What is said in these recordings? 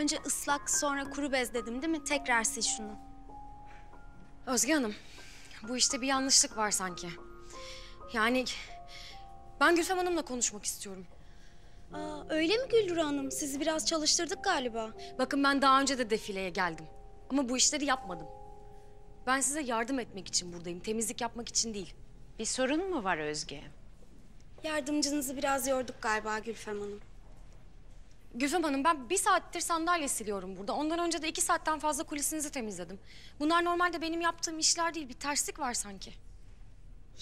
Önce ıslak sonra kuru bez dedim değil mi? Tekrar sil şunu. Özge Hanım, bu işte bir yanlışlık var sanki. Yani ben Gülfem Hanım'la konuşmak istiyorum. Aa, öyle mi Güldür Hanım? Sizi biraz çalıştırdık galiba. Bakın ben daha önce de defileye geldim. Ama bu işleri yapmadım. Ben size yardım etmek için buradayım. Temizlik yapmak için değil. Bir sorun mu var Özge? Yardımcınızı biraz yorduk galiba Gülfem Hanım. Gülfem Hanım ben bir saattir sandalye siliyorum burada. Ondan önce de iki saatten fazla kulisinizi temizledim. Bunlar normalde benim yaptığım işler değil. Bir terslik var sanki.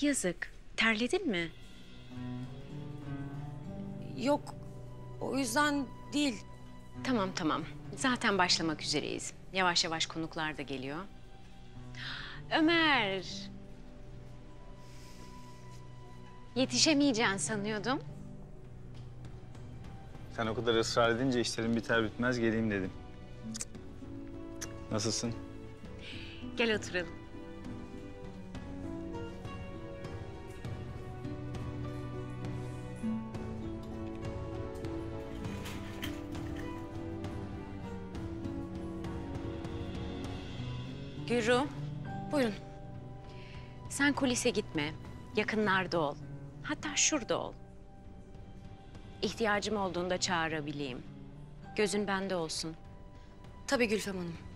Yazık. Terledin mi? Yok. O yüzden değil. Tamam tamam. Zaten başlamak üzereyiz. Yavaş yavaş konuklar da geliyor. Ömer. Yetişemeyeceğini sanıyordum. Sen o kadar ısrar edince işlerim biter bitmez geleyim dedim. Nasılsın? Gel oturalım. Gürü, Buyurun. sen kulise gitme. Yakınlarda ol. Hatta şurada ol. İhtiyacım olduğunda çağırabileyim. Gözün bende olsun. Tabii Gülfem Hanım.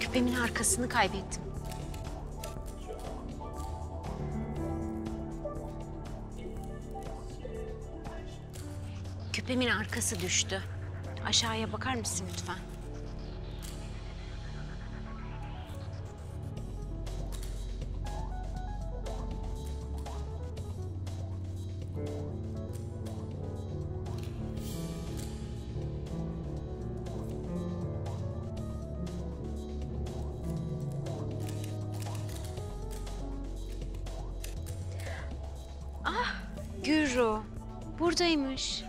Küpemin arkasını kaybettim. Küpemin arkası düştü. Aşağıya bakar mısın lütfen? Gürru. Buradaymış.